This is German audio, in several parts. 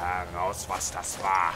heraus, was das war.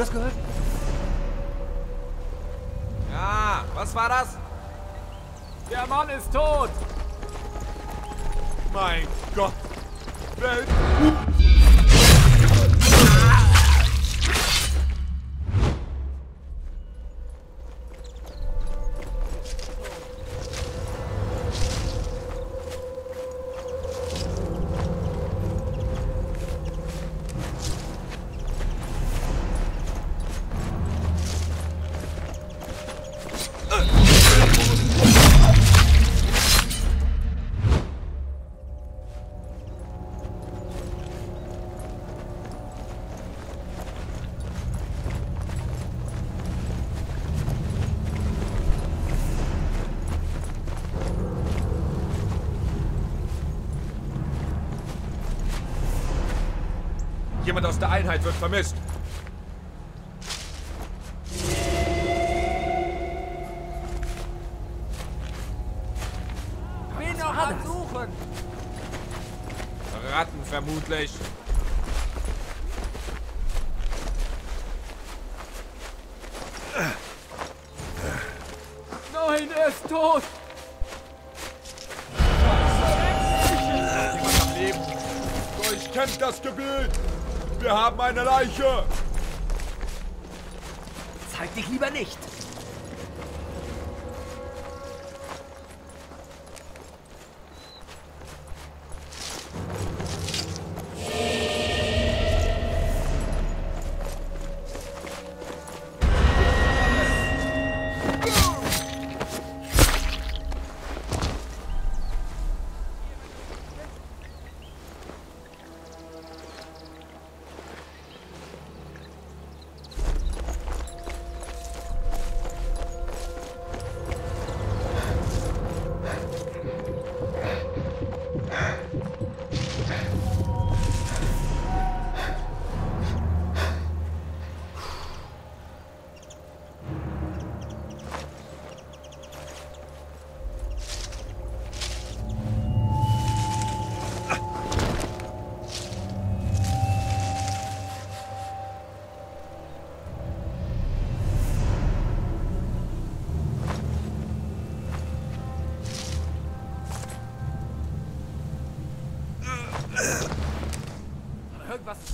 Das gehört? Ja, was war das? Der Mann ist tot! Mein Gott! Welt! Jemand aus der Einheit wird vermisst. Bin noch am Suchen. Ratten vermutlich. Nein, er ist tot! Jemand am Leben. Durchkämmt das Gebiet! Wir haben eine Leiche! Zeig dich lieber nicht!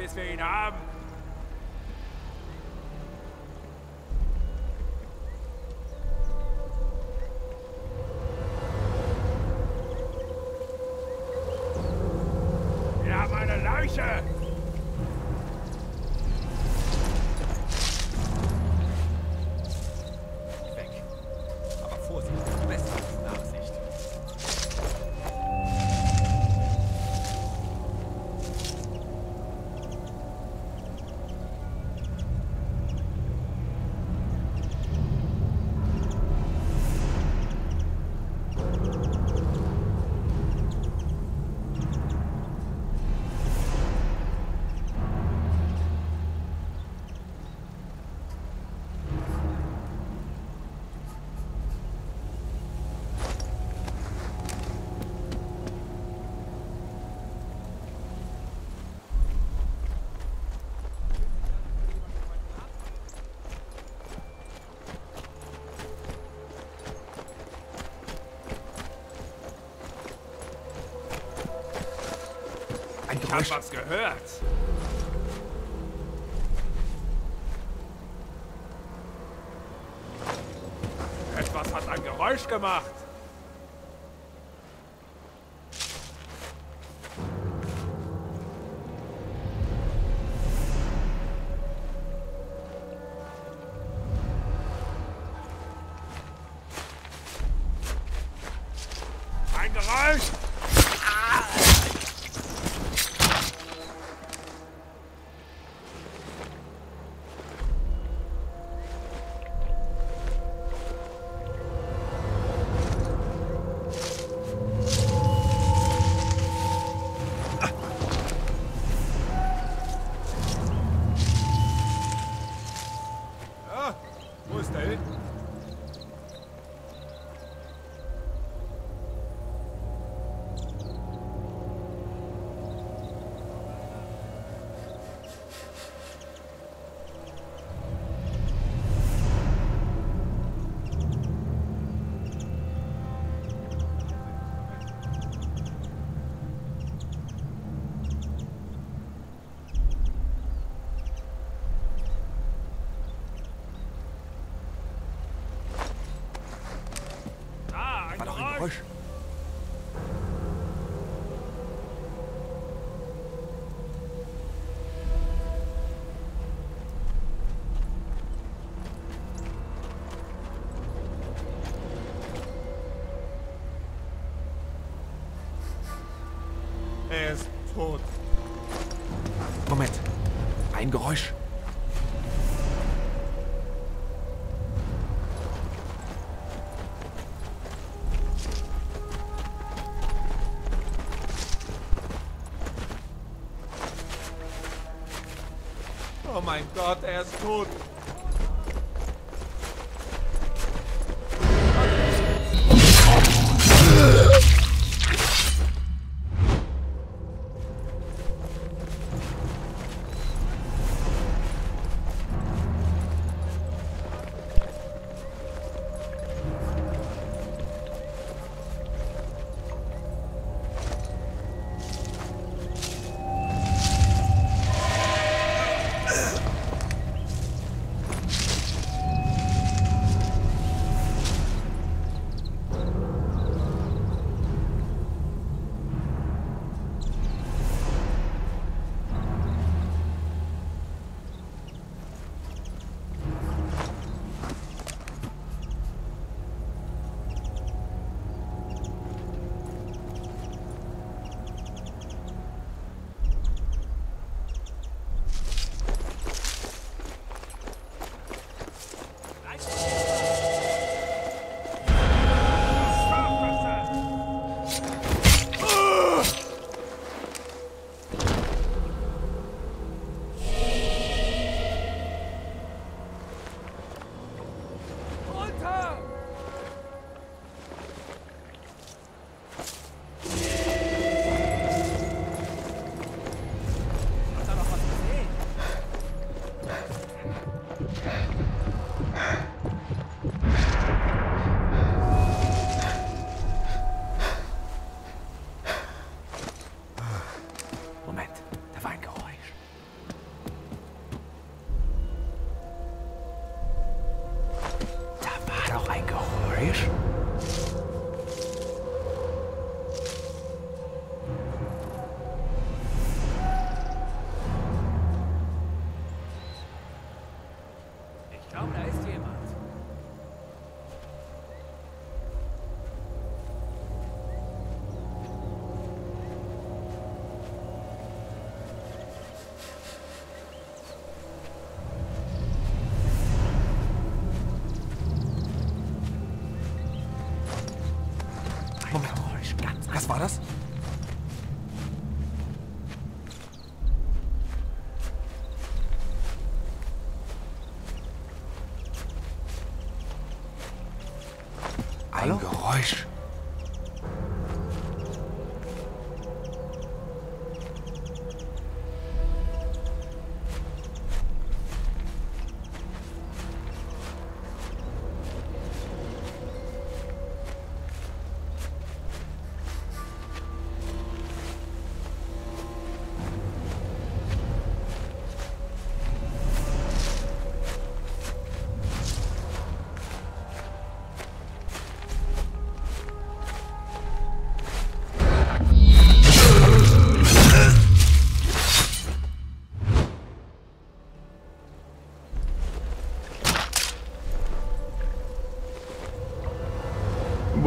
bis wir ihn haben. Wir haben eine Leiche! Ich hab was gehört. Etwas hat ein Geräusch gemacht. Tot. Moment. Ein Geräusch. Oh mein Gott, er ist tot.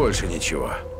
Больше ничего.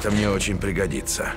Это мне очень пригодится.